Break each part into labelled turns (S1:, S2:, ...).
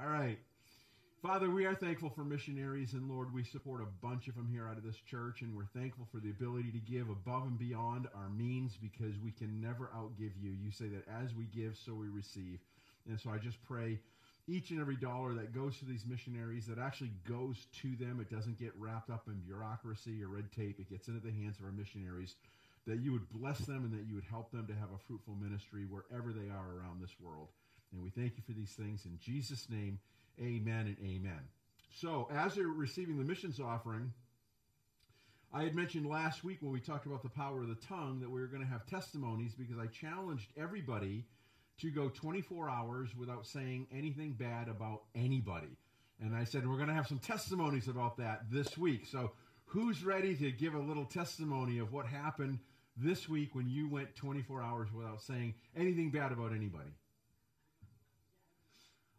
S1: All right. Father, we are thankful for missionaries, and Lord, we support a bunch of them here out of this church, and we're thankful for the ability to give above and beyond our means because we can never outgive you. You say that as we give, so we receive. And so I just pray each and every dollar that goes to these missionaries, that actually goes to them, it doesn't get wrapped up in bureaucracy or red tape, it gets into the hands of our missionaries, that you would bless them and that you would help them to have a fruitful ministry wherever they are around this world. And we thank you for these things in Jesus' name. Amen and amen. So, as they're receiving the missions offering, I had mentioned last week when we talked about the power of the tongue that we were going to have testimonies because I challenged everybody to go 24 hours without saying anything bad about anybody. And I said, we're going to have some testimonies about that this week. So, who's ready to give a little testimony of what happened this week when you went 24 hours without saying anything bad about anybody?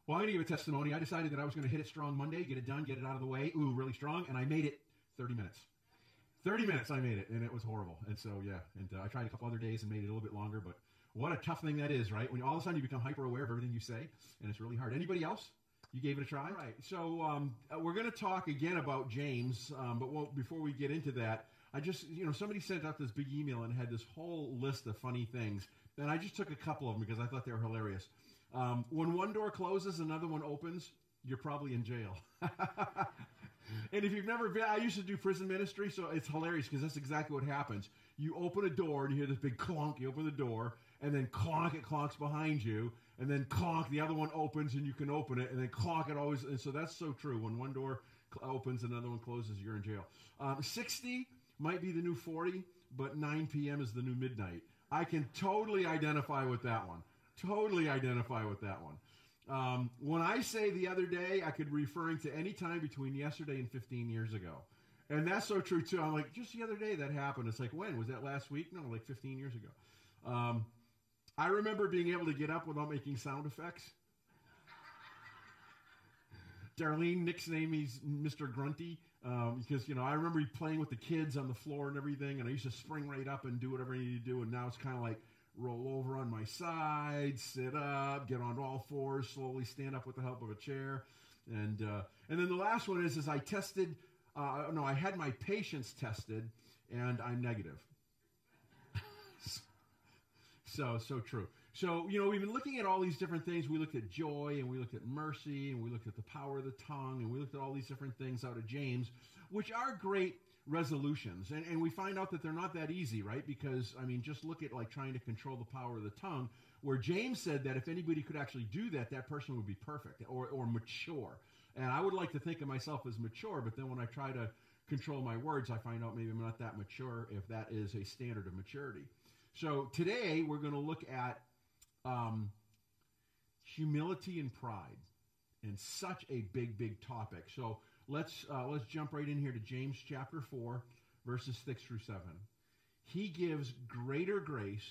S1: Well, I'm going to give a testimony. I decided that I was going to hit it strong Monday, get it done, get it out of the way. Ooh, really strong. And I made it 30 minutes. 30 minutes I made it, and it was horrible. And so, yeah, and uh, I tried a couple other days and made it a little bit longer, but what a tough thing that is, right? When all of a sudden you become hyper aware of everything you say, and it's really hard. Anybody else? You gave it a try? All right. So um, uh, we're going to talk again about James, um, but before we get into that, I just, you know, somebody sent out this big email and had this whole list of funny things, and I just took a couple of them because I thought they were hilarious. Um, when one door closes, another one opens. You're probably in jail. and if you've never been, I used to do prison ministry, so it's hilarious because that's exactly what happens. You open a door and you hear this big clunk. You open the door, and then clonk, it clonks behind you, and then clonk, the other one opens and you can open it, and then clonk, it always. And so that's so true. When one door opens, another one closes, you're in jail. Um, 60 might be the new 40, but 9 p.m. is the new midnight. I can totally identify with that one totally identify with that one. Um, when I say the other day, I could be referring to any time between yesterday and 15 years ago. And that's so true too. I'm like, just the other day that happened. It's like, when? Was that last week? No, like 15 years ago. Um, I remember being able to get up without making sound effects. Darlene nicknamed me Mr. Grunty um, because, you know, I remember playing with the kids on the floor and everything, and I used to spring right up and do whatever I needed to do, and now it's kind of like, roll over on my side, sit up, get on all fours, slowly stand up with the help of a chair. And, uh, and then the last one is, is I tested, uh, no, I had my patients tested, and I'm negative. so, so true. So, you know, we've been looking at all these different things. We looked at joy, and we looked at mercy, and we looked at the power of the tongue, and we looked at all these different things out of James, which are great resolutions. And, and we find out that they're not that easy, right? Because, I mean, just look at like trying to control the power of the tongue, where James said that if anybody could actually do that, that person would be perfect or, or mature. And I would like to think of myself as mature, but then when I try to control my words, I find out maybe I'm not that mature if that is a standard of maturity. So today we're going to look at um, humility and pride, and such a big, big topic. So let's uh, let's jump right in here to James chapter four, verses six through seven. He gives greater grace,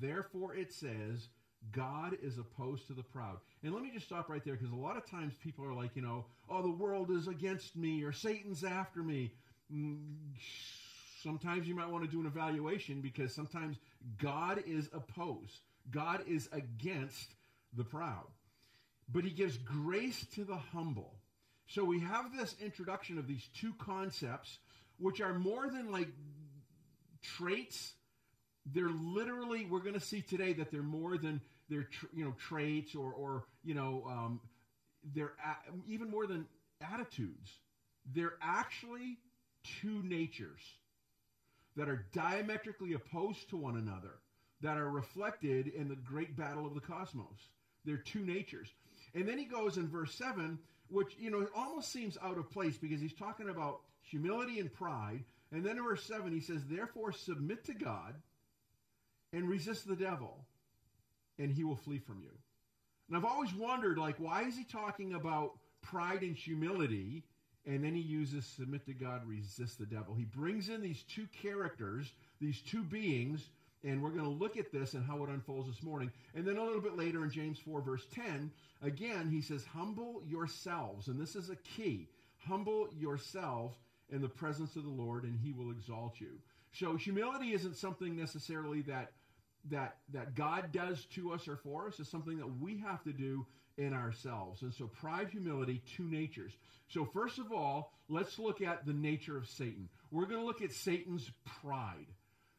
S1: therefore it says, God is opposed to the proud. And let me just stop right there because a lot of times people are like, you know, oh, the world is against me or Satan's after me. Mm, sometimes you might want to do an evaluation because sometimes God is opposed. God is against the proud. But he gives grace to the humble. So we have this introduction of these two concepts, which are more than like traits. They're literally, we're going to see today that they're more than they're, you know, traits or, or you know, um, they're a- even more than attitudes. They're actually two natures that are diametrically opposed to one another, that are reflected in the great battle of the cosmos. They're two natures. And then he goes in verse 7 which, you know, almost seems out of place because he's talking about humility and pride. And then in verse 7, he says, Therefore, submit to God and resist the devil, and he will flee from you. And I've always wondered, like, why is he talking about pride and humility, and then he uses submit to God, resist the devil? He brings in these two characters, these two beings and we're going to look at this and how it unfolds this morning. And then a little bit later in James 4, verse 10, again, he says, Humble yourselves. And this is a key. Humble yourselves in the presence of the Lord, and he will exalt you. So humility isn't something necessarily that that that God does to us or for us. It's something that we have to do in ourselves. And so pride, humility, two natures. So first of all, let's look at the nature of Satan. We're going to look at Satan's pride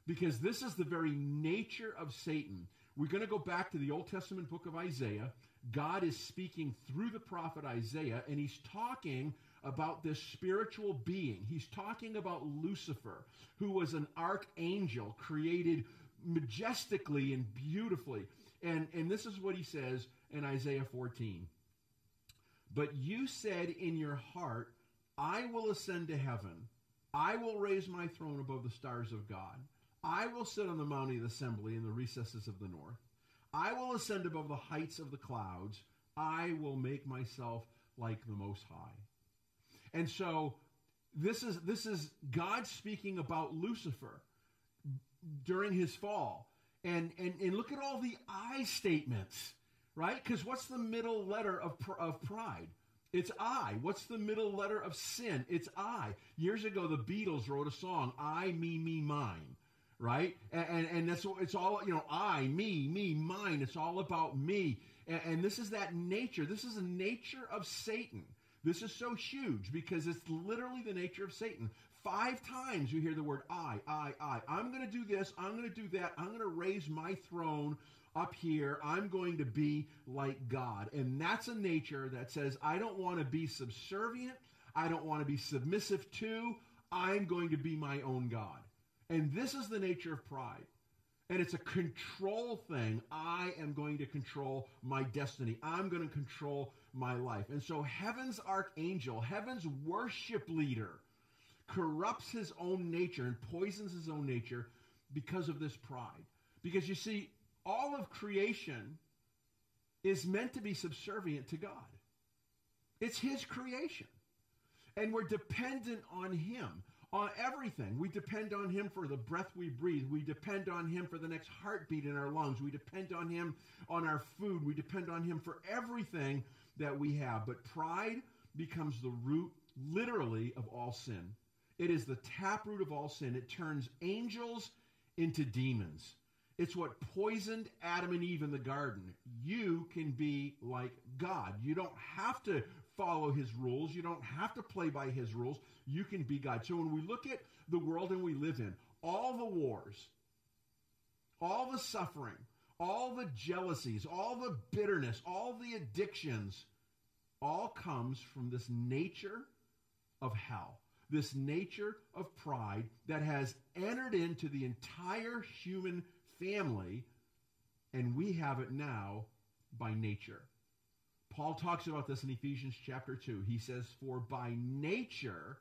S1: because this is the very nature of Satan. We're going to go back to the Old Testament book of Isaiah. God is speaking through the prophet Isaiah, and he's talking about this spiritual being. He's talking about Lucifer, who was an archangel created majestically and beautifully. And, and this is what he says in Isaiah 14. But you said in your heart, I will ascend to heaven. I will raise my throne above the stars of God. I will sit on the mount of the assembly in the recesses of the north. I will ascend above the heights of the clouds. I will make myself like the Most High. And so this is this is God speaking about Lucifer during his fall. And and and look at all the I statements, right? Cuz what's the middle letter of of pride? It's I. What's the middle letter of sin? It's I. Years ago the Beatles wrote a song, I me me mine right? And, and, and that's it's all you know. I, me, me, mine. It's all about me. And, and this is that nature. This is a nature of Satan. This is so huge because it's literally the nature of Satan. Five times you hear the word I, I, I. I'm going to do this. I'm going to do that. I'm going to raise my throne up here. I'm going to be like God. And that's a nature that says, I don't want to be subservient. I don't want to be submissive to. I'm going to be my own God. And this is the nature of pride. And it's a control thing. I am going to control my destiny. I'm going to control my life. And so heaven's archangel, heaven's worship leader, corrupts his own nature and poisons his own nature because of this pride. Because you see, all of creation is meant to be subservient to God. It's his creation. And we're dependent on him on everything. We depend on Him for the breath we breathe. We depend on Him for the next heartbeat in our lungs. We depend on Him on our food. We depend on Him for everything that we have. But pride becomes the root, literally, of all sin. It is the taproot of all sin. It turns angels into demons. It's what poisoned Adam and Eve in the garden. You can be like God. You don't have to follow his rules. You don't have to play by his rules. You can be God. So when we look at the world and we live in, all the wars, all the suffering, all the jealousies, all the bitterness, all the addictions, all comes from this nature of hell. This nature of pride that has entered into the entire human family, and we have it now by nature. Paul talks about this in Ephesians chapter 2. He says, For by nature,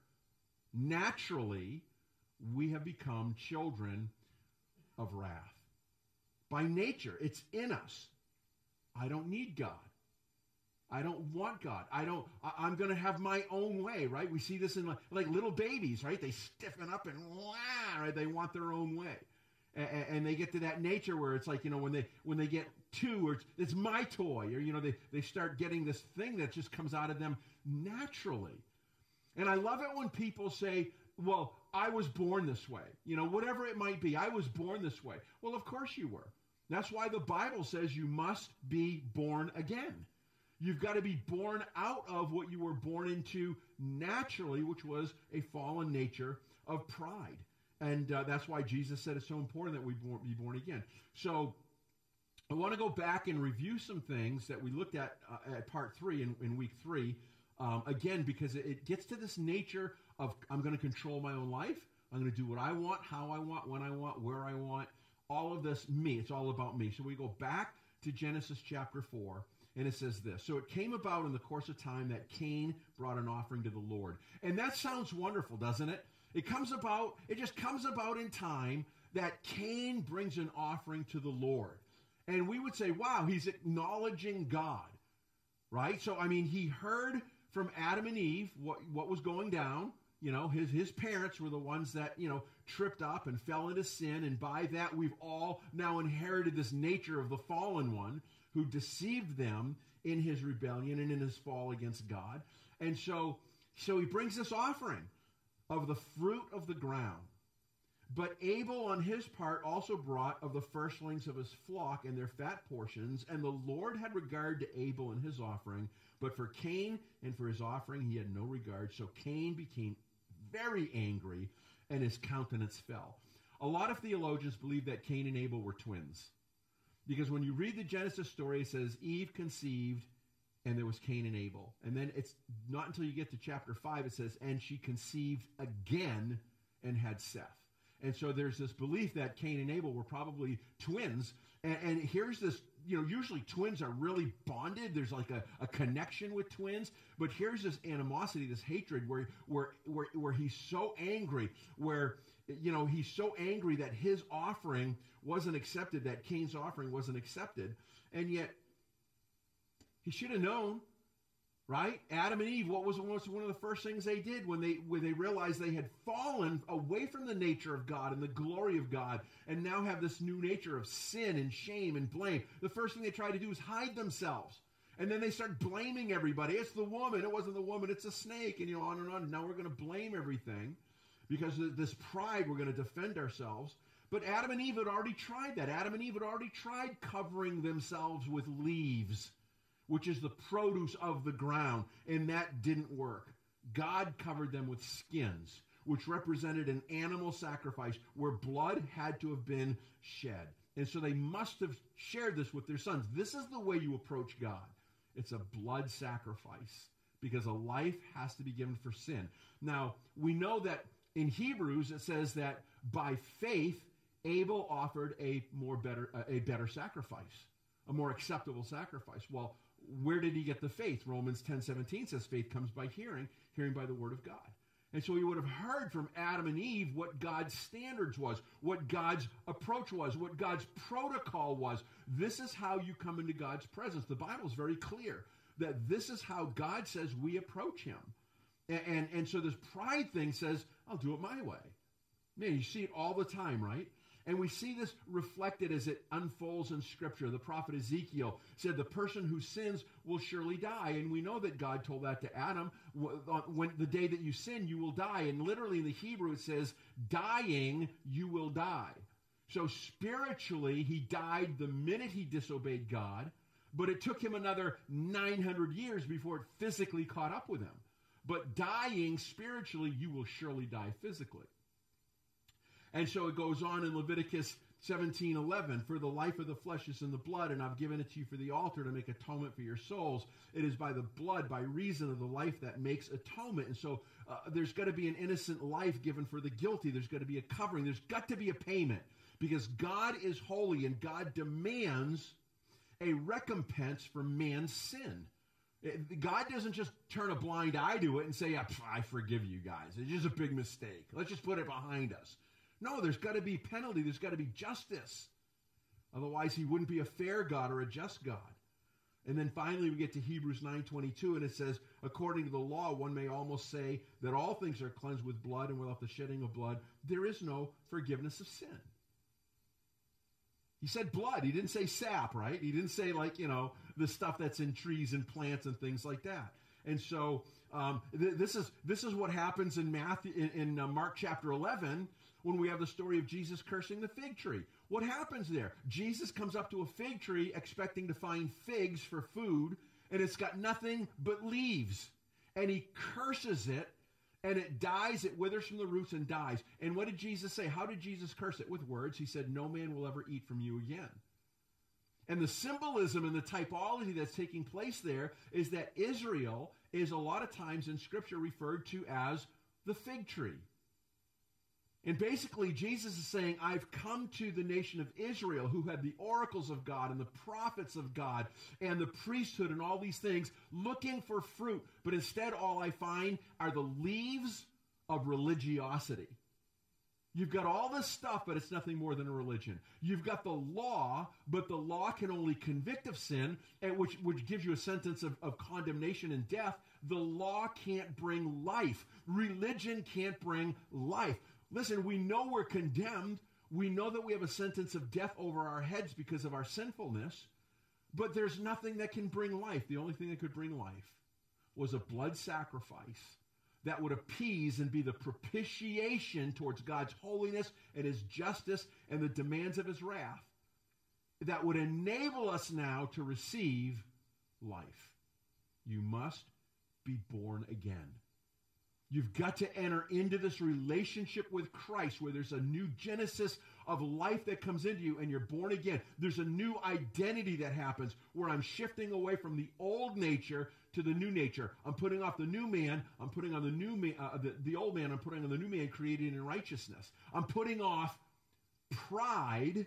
S1: naturally, we have become children of wrath. By nature, it's in us. I don't need God. I don't want God. I don't. I, am going to have my own way, right? We see this in like, like, little babies, right? They stiffen up and wah, right? They want their own way, and, and, they get to that nature where it's like you know when they when they get two or it's, it's my toy or you know they they start getting this thing that just comes out of them naturally. And I love it when people say, well, I was born this way. You know, whatever it might be, I was born this way. Well, of course you were. That's why the Bible says you must be born again. You've got to be born out of what you were born into naturally, which was a fallen nature of pride. And uh, that's why Jesus said it's so important that we be born again. So I want to go back and review some things that we looked at uh, at part three in, in week three um, again, because it, gets to this nature of I'm going to control my own life. I'm going to do what I want, how I want, when I want, where I want. All of this, me. It's all about me. So we go back to Genesis chapter 4, and it says this. So it came about in the course of time that Cain brought an offering to the Lord. And that sounds wonderful, doesn't it? It comes about, it just comes about in time that Cain brings an offering to the Lord. And we would say, wow, he's acknowledging God, right? So, I mean, he heard from Adam and Eve what, what was going down. You know, his, his parents were the ones that, you know, tripped up and fell into sin. And by that, we've all now inherited this nature of the fallen one who deceived them in his rebellion and in his fall against God. And so, so he brings this offering of the fruit of the ground, But Abel, on his part, also brought of the firstlings of his flock and their fat portions. And the Lord had regard to Abel and his offering, but for Cain and for his offering he had no regard. So Cain became very angry, and his countenance fell. A lot of theologians believe that Cain and Abel were twins. Because when you read the Genesis story, it says Eve conceived, and there was Cain and Abel. And then it's not until you get to chapter 5, it says, and she conceived again and had Seth. And so there's this belief that Cain and Abel were probably twins. And, and, here's this, you know, usually twins are really bonded. There's like a, a connection with twins. But here's this animosity, this hatred where, where, where, where he's so angry, where, you know, he's so angry that his offering wasn't accepted, that Cain's offering wasn't accepted. And yet, he should have known right? Adam and Eve, what was, one of the first things they did when they when they realized they had fallen away from the nature of God and the glory of God and now have this new nature of sin and shame and blame. The first thing they tried to do is hide themselves. And then they start blaming everybody. It's the woman. It wasn't the woman. It's a snake. And you know, on and on. Now we're going to blame everything because of this pride. We're going to defend ourselves. But Adam and Eve had already tried that. Adam and Eve had already tried covering themselves with leaves which is the produce of the ground, and that didn't work. God covered them with skins, which represented an animal sacrifice where blood had to have been shed. And so they must have shared this with their sons. This is the way you approach God it's a blood sacrifice because a life has to be given for sin. Now, we know that in Hebrews it says that by faith Abel offered a more better a better sacrifice, a more acceptable sacrifice. Well, where did he get the faith? Romans 10 17 says faith comes by hearing, hearing by the word of God. And so he would have heard from Adam and Eve what God's standards was, what God's approach was, what God's protocol was. This is how you come into God's presence. The Bible is very clear that this is how God says we approach him. And, and, and so this pride thing says, I'll do it my way. Man, you see it all the time, right? And we see this reflected as it unfolds in Scripture. The prophet Ezekiel said, The person who sins will surely die. And we know that God told that to Adam. When the day that you sin, you will die. And literally in the Hebrew, it says, Dying, you will die. So spiritually, he died the minute he disobeyed God, but it took him another 900 years before it physically caught up with him. But dying spiritually, you will surely die physically. And so it goes on in Leviticus 17 11 for the life of the flesh is in the blood and i've given it to you for the altar to make atonement for your souls it is by the blood by reason of the life that makes atonement and so uh, there's got to be an innocent life given for the guilty there's got to be a covering there's got to be a payment because god is holy and god demands a recompense for man's sin God doesn't just turn a blind eye to it and say, I forgive you guys. It's just a big mistake. Let's just put it behind us. No, there's got to be penalty. There's got to be justice. Otherwise, he wouldn't be a fair God or a just God. And then finally, we get to Hebrews 9:22, and it says, "According to the law, one may almost say that all things are cleansed with blood, and without the shedding of blood, there is no forgiveness of sin." He said blood. He didn't say sap, right? He didn't say like you know the stuff that's in trees and plants and things like that. And so um, th- this is this is what happens in Matthew in, in uh, Mark chapter 11 when we have the story of Jesus cursing the fig tree. What happens there? Jesus comes up to a fig tree expecting to find figs for food, and it's got nothing but leaves. And he curses it, and it dies. It withers from the roots and dies. And what did Jesus say? How did Jesus curse it? With words. He said, No man will ever eat from you again. And the symbolism and the typology that's taking place there is that Israel is a lot of times in Scripture referred to as the fig tree. And basically, Jesus is saying, I've come to the nation of Israel who had the oracles of God and the prophets of God and the priesthood and all these things looking for fruit. But instead, all I find are the leaves of religiosity. You've got all this stuff, but it's nothing more than a religion. You've got the law, but the law can only convict of sin, which, which gives you a sentence of, of condemnation and death. The law can't bring life. Religion can't bring life. Listen, we know we're condemned. We know that we have a sentence of death over our heads because of our sinfulness, but there's nothing that can bring life. The only thing that could bring life was a blood sacrifice that would appease and be the propitiation towards God's holiness and his justice and the demands of his wrath that would enable us now to receive life. You must be born again. You've got to enter into this relationship with Christ where there's a new genesis of life that comes into you and you're born again. There's a new identity that happens where I'm shifting away from the old nature to the new nature. I'm putting off the new man. I'm putting on the new man, uh, the, the old man. I'm putting on the new man created in righteousness. I'm putting off pride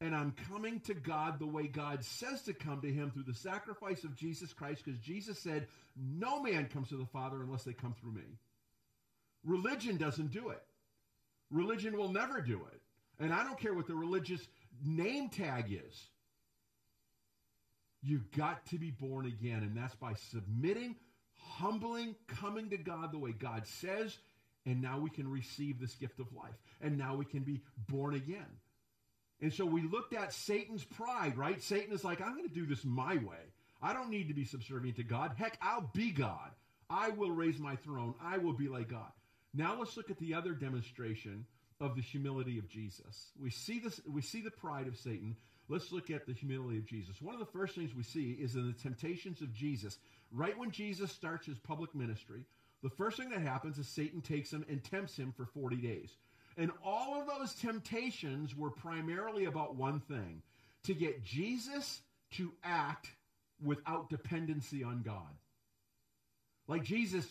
S1: and I'm coming to God the way God says to come to him through the sacrifice of Jesus Christ because Jesus said, No man comes to the Father unless they come through me. Religion doesn't do it. Religion will never do it. And I don't care what the religious name tag is. You've got to be born again, and that's by submitting, humbling, coming to God the way God says, and now we can receive this gift of life. And now we can be born again. And so we looked at Satan's pride, right? Satan is like, I'm going to do this my way. I don't need to be subservient to God. Heck, I'll be God. I will raise my throne. I will be like God. Now let's look at the other demonstration of the humility of Jesus. We see this we see the pride of Satan. Let's look at the humility of Jesus. One of the first things we see is in the temptations of Jesus. Right when Jesus starts his public ministry, the first thing that happens is Satan takes him and tempts him for 40 days. And all of those temptations were primarily about one thing to get Jesus to act without dependency on God. Like Jesus,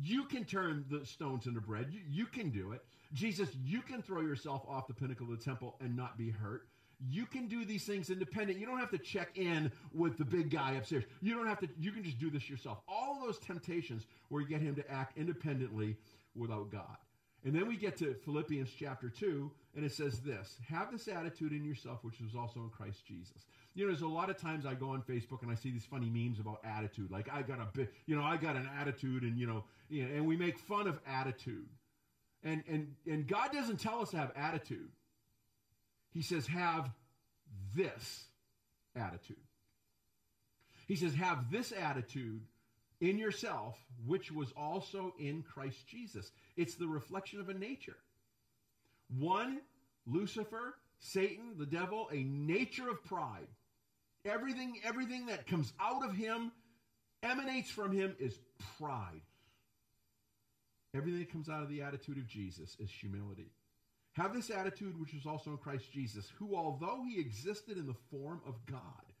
S1: you can turn the stones into bread. You, you, can do it. Jesus, you can throw yourself off the pinnacle of the temple and not be hurt. You can do these things independent. You don't have to check in with the big guy upstairs. You don't have to, you can just do this yourself. All those temptations where you get him to act independently without God. And then we get to Philippians chapter 2, and it says this Have this attitude in yourself, which was also in Christ Jesus. You know, there's a lot of times I go on Facebook and I see these funny memes about attitude. Like, I got a bit, you know, I got an attitude, and, you know, you know and we make fun of attitude. And, and, and God doesn't tell us to have attitude, He says, have this attitude. He says, have this attitude in yourself, which was also in Christ Jesus. It's the reflection of a nature. One, Lucifer, Satan, the devil, a nature of pride. Everything, everything that comes out of him, emanates from him, is pride. Everything that comes out of the attitude of Jesus is humility. Have this attitude which is also in Christ Jesus, who, although he existed in the form of God,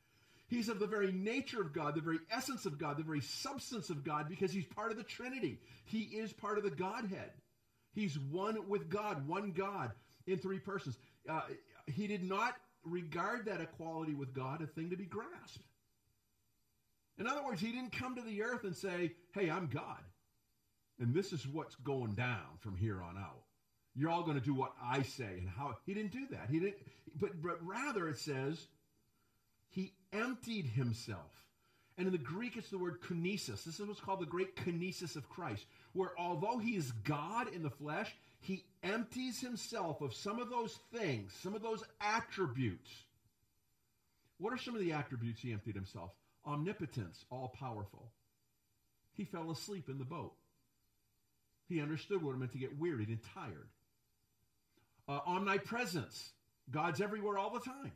S1: He's of the very nature of God, the very essence of God, the very substance of God, because he's part of the Trinity. He is part of the Godhead. He's one with God, one God in three persons. Uh, he did not regard that equality with God a thing to be grasped. In other words, he didn't come to the earth and say, Hey, I'm God. And this is what's going down from here on out. You're all going to do what I say and how. He didn't do that. He didn't, but, but rather it says, he emptied himself. And in the Greek, it's the word kenosis. This is what's called the great kenosis of Christ, where although he is God in the flesh, he empties himself of some of those things, some of those attributes. What are some of the attributes he emptied himself? Omnipotence, all powerful. He fell asleep in the boat. He understood what it meant to get wearied and tired. Uh, omnipresence, God's everywhere all the time.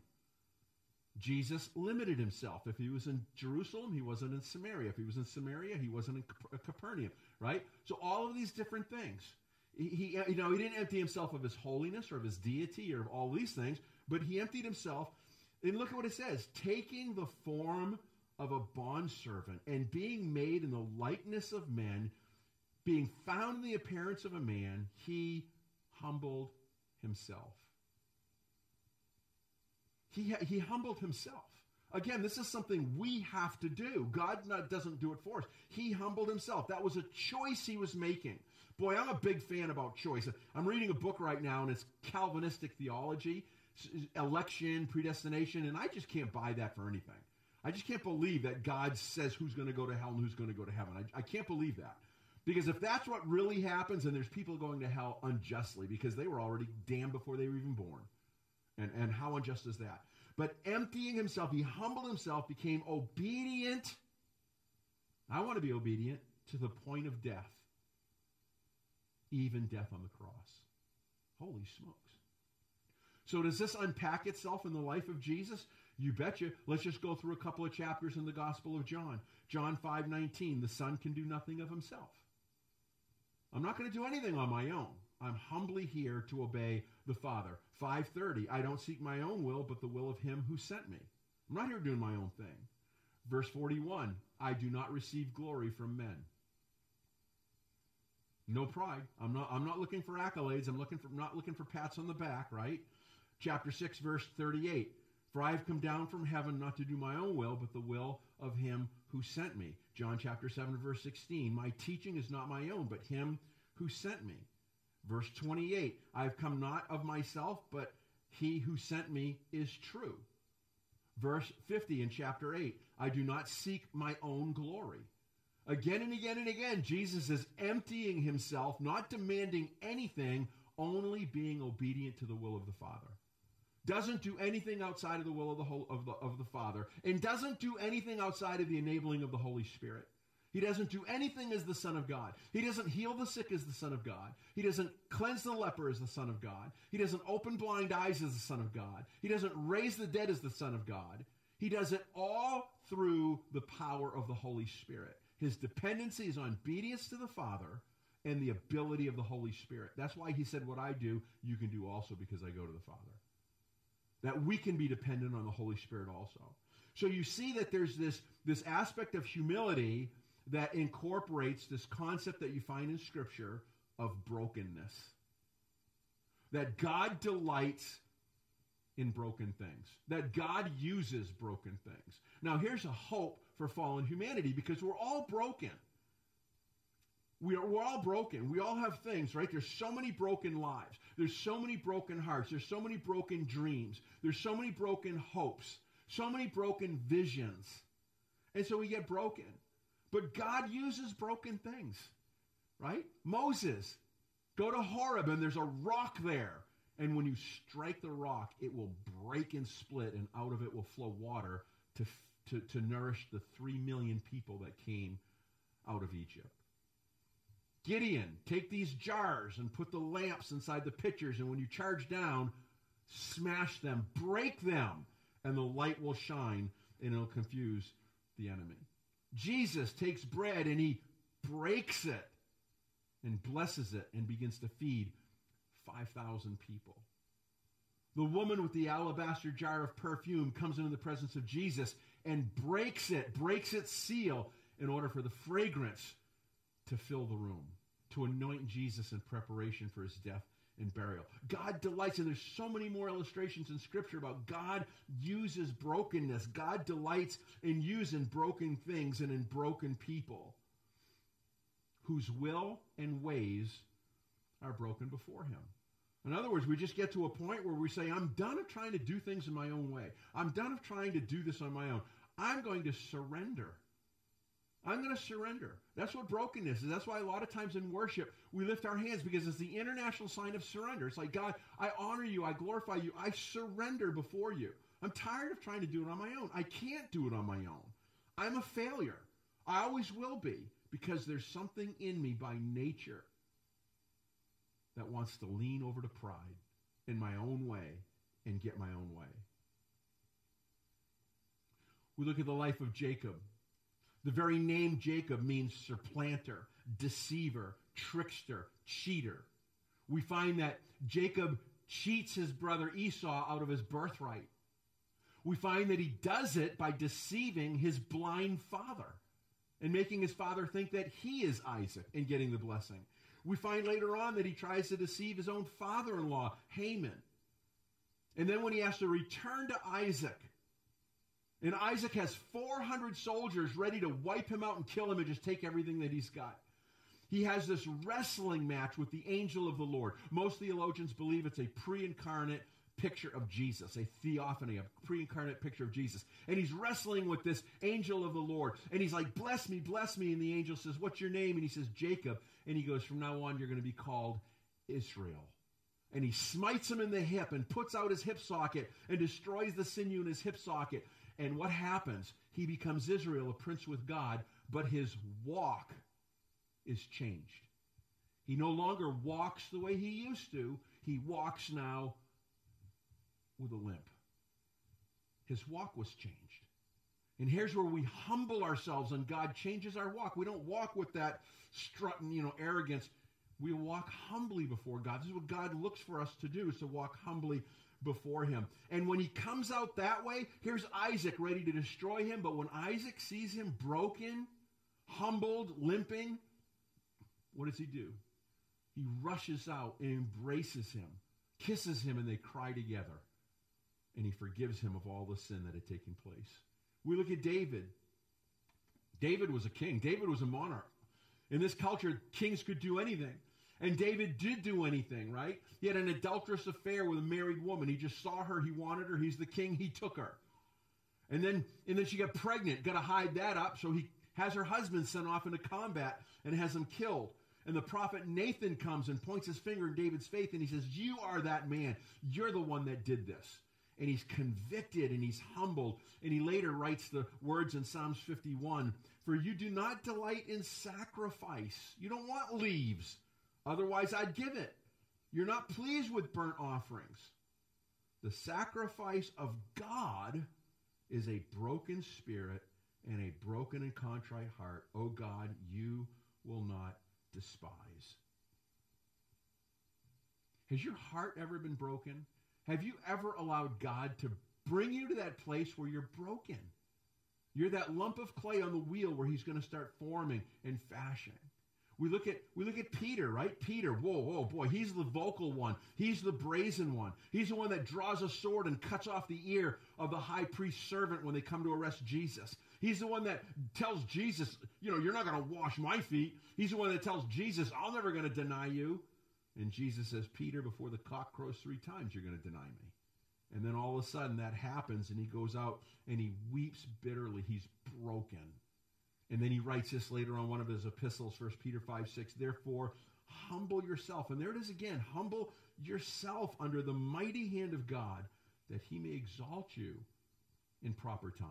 S1: Jesus limited himself. If he was in Jerusalem, he wasn't in Samaria. If he was in Samaria, he wasn't in uh, Capernaum, right? So all of these different things. He, you know, he didn't empty himself of his holiness or of his deity or of all these things, but he emptied himself. And look at what it says: taking the form of a bondservant and being made in the likeness of men, being found in the appearance of a man, he humbled himself. He, he humbled himself. Again, this is something we have to do. God not, doesn't do it for us. He humbled himself. That was a choice he was making. Boy, I'm a big fan about choice. I'm reading a book right now, and it's Calvinistic theology, election, predestination, and I just can't buy that for anything. I just can't believe that God says who's going to go to hell and who's going to go to heaven. I, I can't believe that. Because if that's what really happens, and there's people going to hell unjustly because they were already damned before they were even born. And, and how unjust is that? But emptying himself, he humbled himself, became obedient. I want to be obedient to the point of death. Even death on the cross. Holy smokes. So does this unpack itself in the life of Jesus? You betcha. Let's just go through a couple of chapters in the Gospel of John. John 5:19, the Son can do nothing of himself. I'm not going to do anything on my own. I'm humbly here to obey the Father. 5:30, I don't seek my own will, but the will of him who sent me. I'm not here doing my own thing. Verse 41, I do not receive glory from men. No pride. I'm not I'm not looking for accolades. I'm looking for I'm not looking for pats on the back, right? Chapter 6 verse 38. For I have come down from heaven not to do my own will, but the will of him who sent me. John chapter 7 verse 16. My teaching is not my own, but him who sent me. Verse 28. I have come not of myself, but he who sent me is true. Verse 50 in chapter 8. I do not seek my own glory. Again and again and again, Jesus is emptying himself, not demanding anything, only being obedient to the will of the Father. Doesn't do anything outside of the will of the, whole, of the, of the Father, and doesn't do anything outside of the enabling of the Holy Spirit. He doesn't do anything as the Son of God. He doesn't heal the sick as the Son of God. He doesn't cleanse the leper as the Son of God. He doesn't open blind eyes as the Son of God. He doesn't raise the dead as the Son of God. He does it all through the power of the Holy Spirit. His dependency is on obedience to the Father and the ability of the Holy Spirit. That's why he said, What I do, you can do also because I go to the Father. That we can be dependent on the Holy Spirit also. So you see that there's this, this aspect of humility that incorporates this concept that you find in Scripture of brokenness. That God delights in broken things, that God uses broken things. Now, here's a hope for fallen humanity because we're all broken. We are, we're all broken. We all have things, right? There's so many broken lives. There's so many broken hearts. There's so many broken dreams. There's so many broken hopes. So many broken visions. And so we get broken. But God uses broken things, right? Moses, go to Horeb and there's a rock there. And when you strike the rock, it will break and split, and out of it will flow water to, to, to nourish the three million people that came out of Egypt. Gideon, take these jars and put the lamps inside the pitchers, and when you charge down, smash them, break them, and the light will shine, and it'll confuse the enemy. Jesus takes bread and he breaks it and blesses it and begins to feed 5,000 people. The woman with the alabaster jar of perfume comes into the presence of Jesus and breaks it, breaks its seal in order for the fragrance to fill the room, to anoint Jesus in preparation for his death and burial. God delights, and there's so many more illustrations in Scripture about God uses brokenness. God delights in using broken things and in broken people whose will and ways are broken before him. In other words, we just get to a point where we say, I'm done of trying to do things in my own way. I'm done of trying to do this on my own. I'm going to surrender. I'm going to surrender. That's what brokenness is. That's why a lot of times in worship, we lift our hands because it's the international sign of surrender. It's like, God, I honor you. I glorify you. I surrender before you. I'm tired of trying to do it on my own. I can't do it on my own. I'm a failure. I always will be because there's something in me by nature that wants to lean over to pride in my own way and get my own way. We look at the life of Jacob. The very name Jacob means supplanter, deceiver, trickster, cheater. We find that Jacob cheats his brother Esau out of his birthright. We find that he does it by deceiving his blind father and making his father think that he is Isaac and getting the blessing. We find later on that he tries to deceive his own father in law, Haman. And then when he has to return to Isaac, and Isaac has 400 soldiers ready to wipe him out and kill him and just take everything that he's got. He has this wrestling match with the angel of the Lord. Most theologians believe it's a pre incarnate picture of Jesus, a theophany, a pre incarnate picture of Jesus. And he's wrestling with this angel of the Lord. And he's like, Bless me, bless me. And the angel says, What's your name? And he says, Jacob. And he goes, From now on, you're going to be called Israel. And he smites him in the hip and puts out his hip socket and destroys the sinew in his hip socket. And what happens? He becomes Israel, a prince with God, but his walk is changed. He no longer walks the way he used to. He walks now with a limp. His walk was changed. And here's where we humble ourselves and God changes our walk. We don't walk with that strutting, you know, arrogance. We walk humbly before God. This is what God looks for us to do, is to walk humbly before him. And when he comes out that way, here's Isaac ready to destroy him. But when Isaac sees him broken, humbled, limping, what does he do? He rushes out and embraces him, kisses him, and they cry together. And he forgives him of all the sin that had taken place. We look at David. David was a king, David was a monarch. In this culture, kings could do anything. And David did do anything, right? He had an adulterous affair with a married woman. He just saw her, he wanted her, he's the king, he took her. And then and then she got pregnant, got to hide that up, so he has her husband sent off into combat and has him killed. And the prophet Nathan comes and points his finger in David's face and he says, You are that man. You're the one that did this. And he's convicted and he's humbled. And he later writes the words in Psalms 51 For you do not delight in sacrifice. You don't want leaves. Otherwise, I'd give it. You're not pleased with burnt offerings. The sacrifice of God is a broken spirit and a broken and contrite heart. Oh God, you will not despise. Has your heart ever been broken? Have you ever allowed God to bring you to that place where you're broken? You're that lump of clay on the wheel where he's going to start forming and fashioning. We look at we look at Peter, right? Peter, whoa, whoa, boy, he's the vocal one. He's the brazen one. He's the one that draws a sword and cuts off the ear of the high priest's servant when they come to arrest Jesus. He's the one that tells Jesus, you know, you're not going to wash my feet. He's the one that tells Jesus, I'm never going to deny you. And Jesus says, Peter, before the cock crows three times, you're going to deny me. And then all of a sudden that happens, and he goes out and he weeps bitterly. He's broken. And then he writes this later on one of his epistles, 1 Peter 5 6. Therefore, humble yourself. And there it is again humble yourself under the mighty hand of God that he may exalt you in proper time.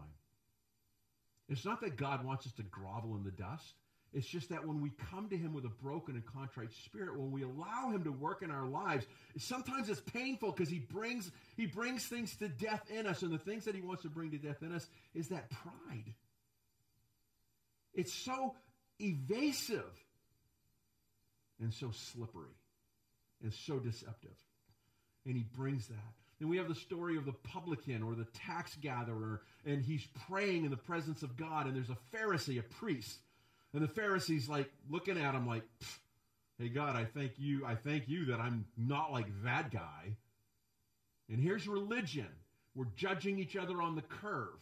S1: It's not that God wants us to grovel in the dust. It's just that when we come to him with a broken and contrite spirit, when we allow him to work in our lives, sometimes it's painful because he brings he brings things to death in us, and the things that he wants to bring to death in us is that pride. It's so evasive and so slippery and so deceptive. And he brings that. And we have the story of the publican or the tax gatherer, and he's praying in the presence of God, and there's a Pharisee, a priest. And the Pharisee's like looking at him like, Hey God, I thank you, I thank you that I'm not like that guy. And here's religion. We're judging each other on the curve.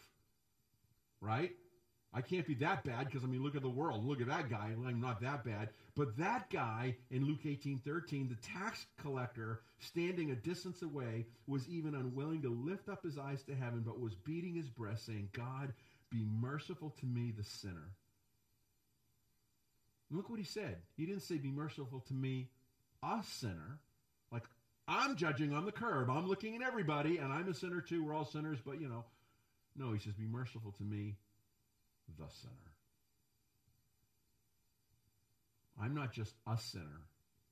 S1: Right? I can't be that bad because I mean, look at the world. Look at that guy. I'm not that bad. But that guy in Luke 18 13, the tax collector standing a distance away, was even unwilling to lift up his eyes to heaven, but was beating his breast, saying, God, be merciful to me, the sinner. And look what he said. He didn't say, Be merciful to me, a sinner. Like, I'm judging on the curb. I'm looking at everybody, and I'm a sinner too. We're all sinners, but you know. No, he says, Be merciful to me, the sinner. I'm not just a sinner,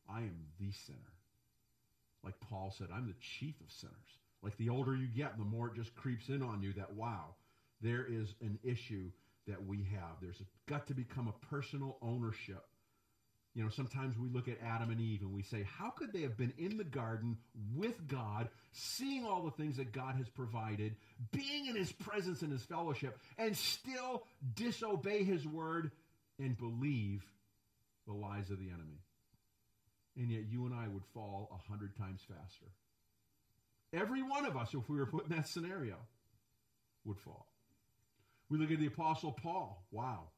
S1: I am the sinner. Like Paul said, I'm the chief of sinners. Like the older you get, the more it just creeps in on you that, wow, there is an issue that we have. There's got to become a personal ownership you know, sometimes we look at Adam and Eve and we say, how could they have been in the garden with God, seeing all the things that God has provided, being in his presence and his fellowship, and still disobey his word and believe the lies of the enemy? And yet you and I would fall a hundred times faster. Every one of us, if we were put in that scenario, would fall. We look at the Apostle Paul. Wow.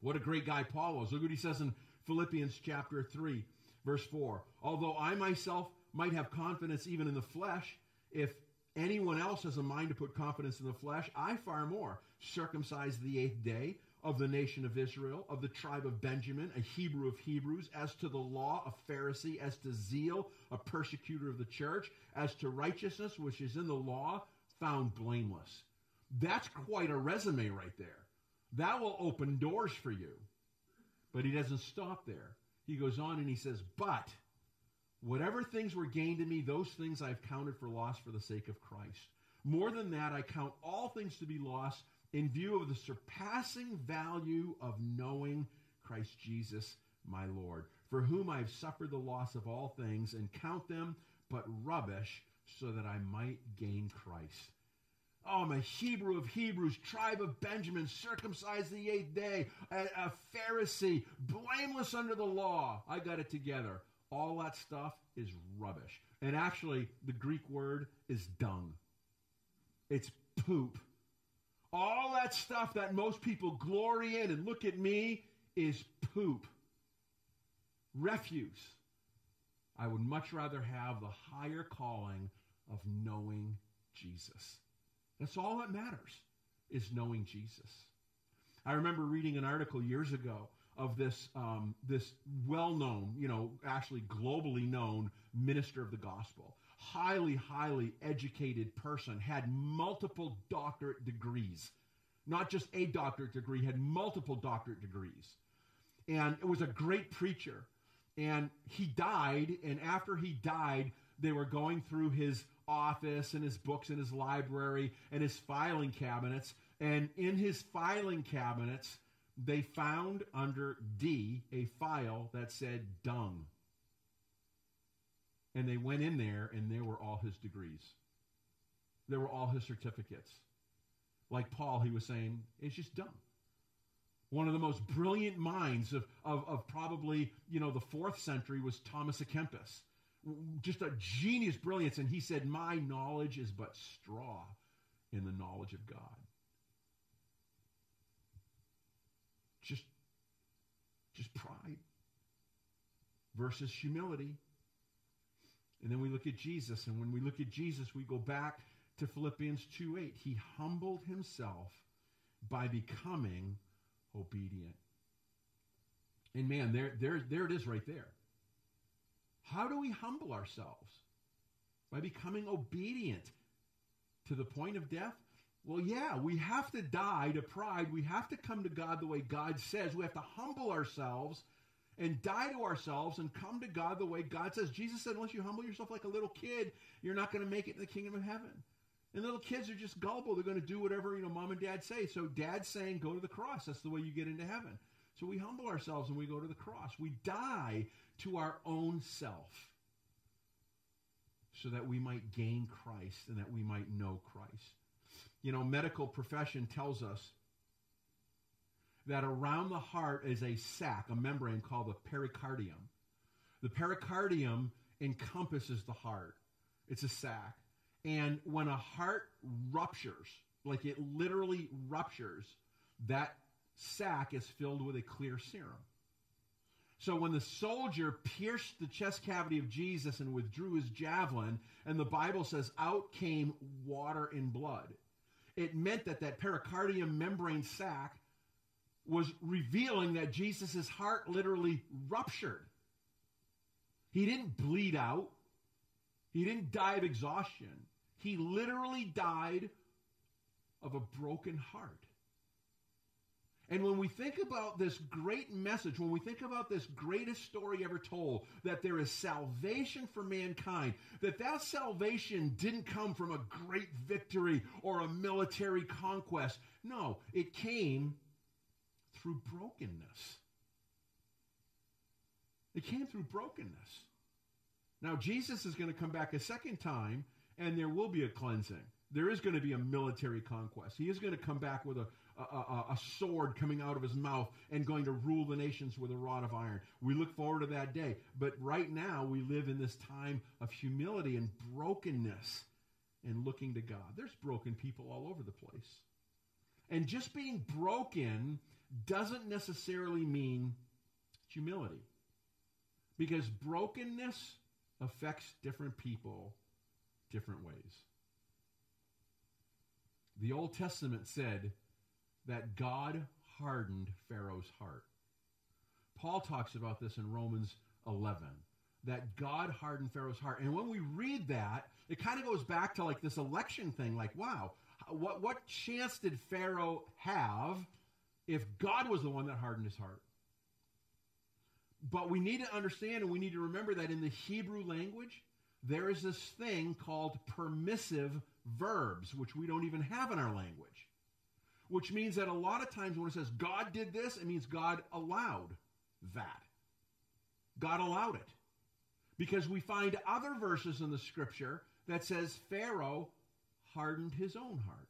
S1: What a great guy Paul was. Look what he says in Philippians chapter 3, verse 4. Although I myself might have confidence even in the flesh, if anyone else has a mind to put confidence in the flesh, I far more. Circumcised the eighth day of the nation of Israel, of the tribe of Benjamin, a Hebrew of Hebrews, as to the law, a Pharisee, as to zeal, a persecutor of the church, as to righteousness, which is in the law, found blameless. That's quite a resume right there. That will open doors for you. But he doesn't stop there. he goes on and he says, But whatever things were gained to me, those things I've counted for loss for the sake of Christ. More than that, I count all things to be lost in view of the surpassing value of knowing Christ Jesus, my Lord, for whom I've suffered the loss of all things and count them but rubbish so that I might gain Christ. Oh, I'm a Hebrew of Hebrews, tribe of Benjamin, circumcised the eighth day, a, a Pharisee, blameless under the law. I got it together. All that stuff is rubbish. And actually, the Greek word is dung. It's poop. All that stuff that most people glory in and look at me is poop. Refuse. I would much rather have the higher calling of knowing Jesus. That's all that matters is knowing Jesus. I remember reading an article years ago of this um, this well-known, you know, actually globally known minister of the gospel, highly, highly educated person, had multiple doctorate degrees, not just a doctorate degree, had multiple doctorate degrees, and it was a great preacher. And he died, and after he died, they were going through his office and his books and his library and his filing cabinets. And in his filing cabinets, they found under D a file that said dung. And they went in there, and there were all his degrees. There were all his certificates. Like Paul, he was saying, it's just dung. One of the most brilliant minds of, of, of probably, you know, the fourth century was Thomas à Kempis just a genius brilliance. And he said, My knowledge is but straw in the knowledge of God. Just, just pride versus humility. And then we look at Jesus. And when we look at Jesus, we go back to Philippians 2 8. He humbled himself by becoming obedient. And man, there, there, there it is right there. How do we humble ourselves? By becoming obedient to the point of death? Well, yeah, we have to die to pride. We have to come to God the way God says. We have to humble ourselves and die to ourselves and come to God the way God says. Jesus said, unless you humble yourself like a little kid, you're not going to make it in the kingdom of heaven. And little kids are just gullible. They're going to do whatever, you know, mom and dad say. So dad's saying, go to the cross. That's the way you get into heaven. So we humble ourselves and we go to the cross. We die to our own self so that we might gain Christ and that we might know Christ. You know, medical profession tells us that around the heart is a sac, a membrane called the pericardium. The pericardium encompasses the heart. It's a sac. And when a heart ruptures, like it literally ruptures, that sac is filled with a clear serum. So when the soldier pierced the chest cavity of Jesus and withdrew his javelin, and the Bible says, out came water and blood, it meant that that pericardium membrane sac was revealing that Jesus' heart literally ruptured. He didn't bleed out. He didn't die of exhaustion. He literally died of a broken heart. And when we think about this great message, when we think about this greatest story ever told, that there is salvation for mankind, that that salvation didn't come from a great victory or a military conquest. No, it came through brokenness. It came through brokenness. Now, Jesus is going to come back a second time, and there will be a cleansing. There is going to be a military conquest. He is going to come back with a, a, a, a, sword coming out of his mouth and going to rule the nations with a rod of iron. We look forward to that day. But right now, we live in this time of humility and brokenness and looking to God. There's broken people all over the place. And just being broken doesn't necessarily mean humility. Because brokenness affects different people different ways. The Old Testament said, that God hardened Pharaoh's heart. Paul talks about this in Romans 11 that God hardened Pharaoh's heart. And when we read that, it kind of goes back to like this election thing like, wow, what, what chance did Pharaoh have if God was the one that hardened his heart? But we need to understand and we need to remember that in the Hebrew language, there is this thing called permissive verbs, which we don't even have in our language. Which means that a lot of times when it says God did this, it means God allowed that. God allowed it. Because we find other verses in the scripture that says Pharaoh hardened his own heart.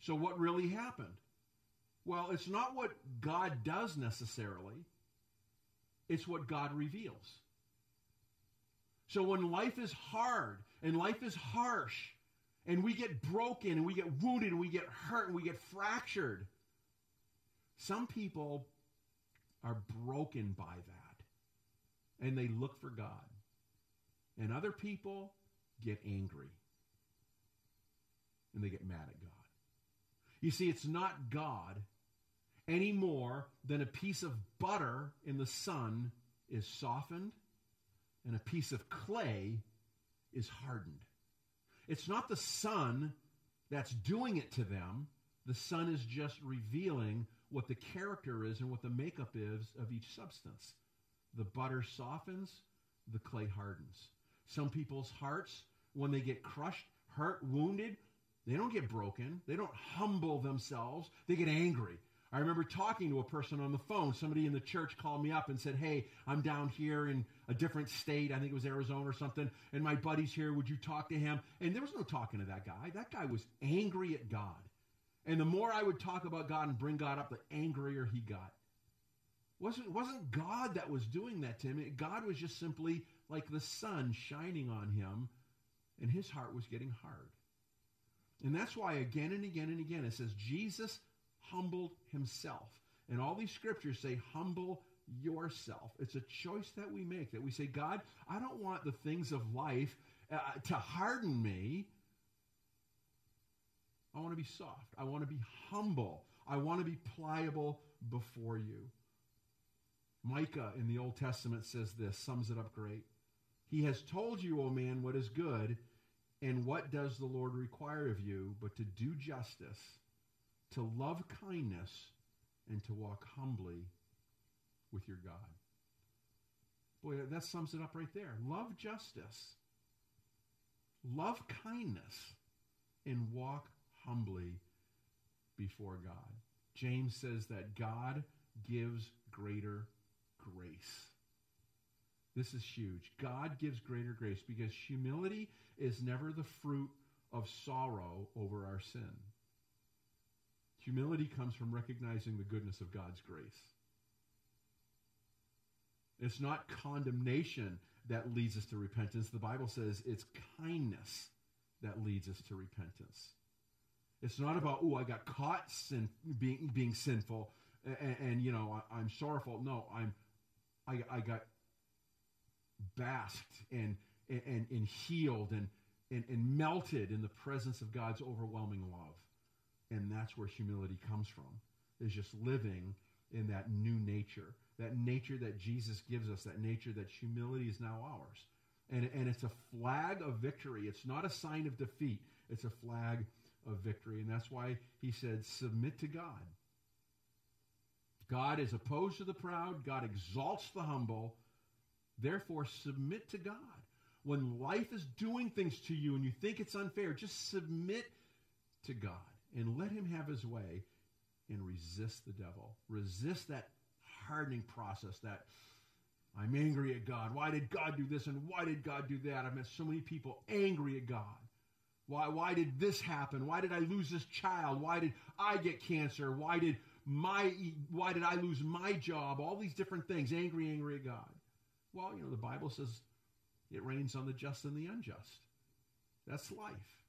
S1: So what really happened? Well, it's not what God does necessarily. It's what God reveals. So when life is hard and life is harsh and we get broken and we get wounded and we get hurt and we get fractured, some people are broken by that and they look for God. And other people get angry and they get mad at God. You see, it's not God any more than a piece of butter in the sun is softened and a piece of clay is hardened. It's not the sun that's doing it to them. The sun is just revealing what the character is and what the makeup is of each substance. The butter softens, the clay hardens. Some people's hearts, when they get crushed, hurt, wounded, they don't get broken. They don't humble themselves. They get angry. I remember talking to a person on the phone. Somebody in the church called me up and said, Hey, I'm down here in a different state. I think it was Arizona or something. And my buddy's here. Would you talk to him? And there was no talking to that guy. That guy was angry at God. And the more I would talk about God and bring God up, the angrier he got. Wasn't, wasn't God that was doing that to him. God was just simply like the sun shining on him, and his heart was getting hard. And that's why again and again and again it says Jesus humbled himself. And all these scriptures say, humble yourself. It's a choice that we make that we say, God, I don't want the things of life uh, to harden me. I want to be soft. I want to be humble. I want to be pliable before you. Micah in the Old Testament says this, sums it up great. He has told you, O man, what is good, and what does the Lord require of you but to do justice to love kindness, and to walk humbly with your God. Boy, that sums it up right there. Love justice, love kindness, and walk humbly before God. James says that God gives greater grace. This is huge. God gives greater grace because humility is never the fruit of sorrow over our sin. Humility comes from recognizing the goodness of God's grace. It's not condemnation that leads us to repentance. The Bible says it's kindness that leads us to repentance. It's not about, oh, I got caught sin, being, being sinful and, and you know, I, am sorrowful. No, I'm, I, I got basked and, and, and healed and, and, and melted in the presence of God's overwhelming love. And that's where humility comes from, is just living in that new nature, that nature that Jesus gives us, that nature that humility is now ours. And, and it's a flag of victory. It's not a sign of defeat. It's a flag of victory. And that's why he said, submit to God. God is opposed to the proud. God exalts the humble. Therefore, submit to God. When life is doing things to you and you think it's unfair, just submit to God and let him have his way and resist the devil. Resist that hardening process, that I'm angry at God. Why did God do this and why did God do that? I've met so many people angry at God. Why, why did this happen? Why did I lose this child? Why did I get cancer? Why did my why did I lose my job? All these different things, angry, angry at God. Well, you know, the Bible says it rains on the just and the unjust. That's life.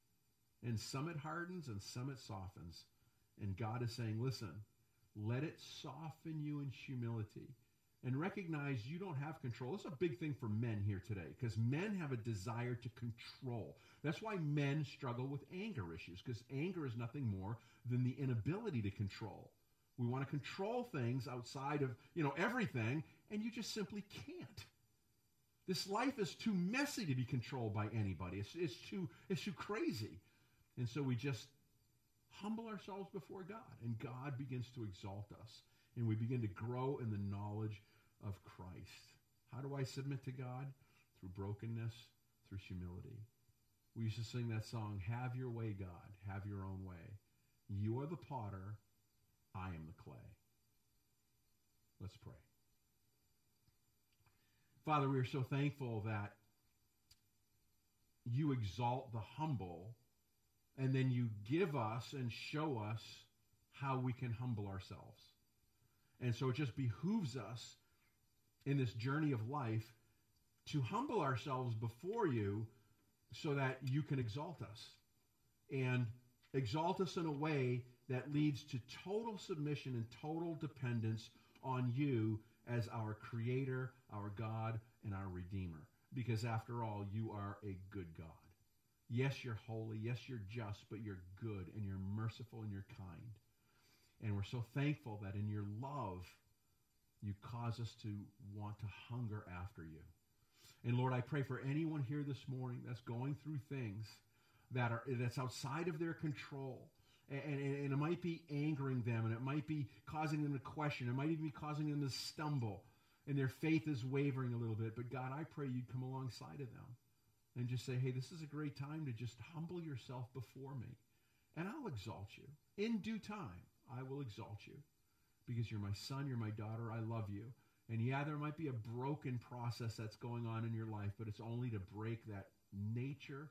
S1: And some it hardens and some it softens. And God is saying, listen, let it soften you in humility and recognize you don't have control. Is a big thing for men here today because men have a desire to control. That's why men struggle with anger issues because anger is nothing more than the inability to control. We want to control things outside of, you know, everything and you just simply can't. This life is too messy to be controlled by anybody. It's, it's, too, it's too crazy. And so we just humble ourselves before God, and God begins to exalt us. and we begin to grow in the knowledge of Christ. How do I submit to God? Through brokenness, through humility. We used to sing that song, Have Your Way, God, have your own way. You are the potter, I am the clay. Let's pray. Father, we are so thankful that you exalt the humble and then you give us and show us how we can humble ourselves. And so it just behooves us in this journey of life to humble ourselves before you so that you can exalt us. And exalt us in a way that leads to total submission and total dependence on you as our creator, our God, and our redeemer. Because after all, you are a good God. Yes, you're holy. Yes, you're just, but you're good and you're merciful and you're kind. And we're so thankful that in your love, you cause us to want to hunger after you. And Lord, I pray for anyone here this morning that's going through things that are that's outside of their control. And, and, and, it might be angering them, and it might be causing them to question. It might even be causing them to stumble, and their faith is wavering a little bit. But God, I pray you'd come alongside of them and just say, hey, this is a great time to just humble yourself before me, and I'll exalt you. In due time, I will exalt you because you're my son, you're my daughter, I love you. And yeah, there might be a broken process that's going on in your life, but it's only to break that nature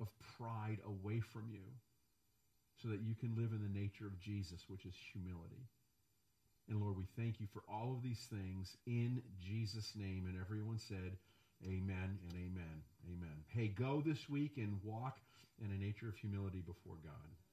S1: of pride away from you so that you can live in the nature of Jesus, which is humility. And Lord, we thank you for all of these things in Jesus' name. And everyone said, Amen and amen. Amen. Hey, go this week and walk in a nature of humility before God.